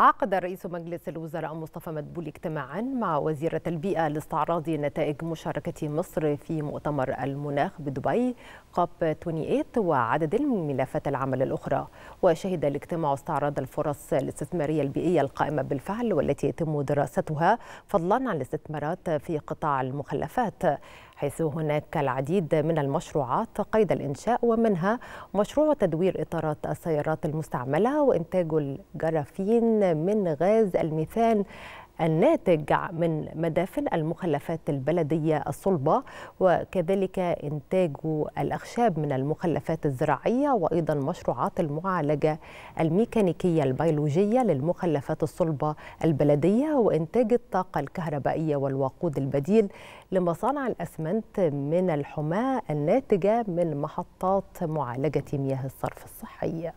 عقد رئيس مجلس الوزراء مصطفى مدبولي اجتماعا مع وزيرة البيئة لاستعراض نتائج مشاركة مصر في مؤتمر المناخ بدبي كوب 28 وعدد من ملفات العمل الأخرى. وشهد الاجتماع استعراض الفرص الاستثمارية البيئية القائمة بالفعل والتي يتم دراستها فضلا عن الاستثمارات في قطاع المخلفات حيث هناك العديد من المشروعات قيد الإنشاء ومنها مشروع تدوير إطارات السيارات المستعملة وإنتاج الجرافين من غاز الميثان الناتج من مدافن المخلفات البلدية الصلبة وكذلك إنتاج الأخشاب من المخلفات الزراعية وأيضا مشروعات المعالجة الميكانيكية البيولوجية للمخلفات الصلبة البلدية وإنتاج الطاقة الكهربائية والوقود البديل لمصانع الأسمنت من الحماة الناتجة من محطات معالجة مياه الصرف الصحية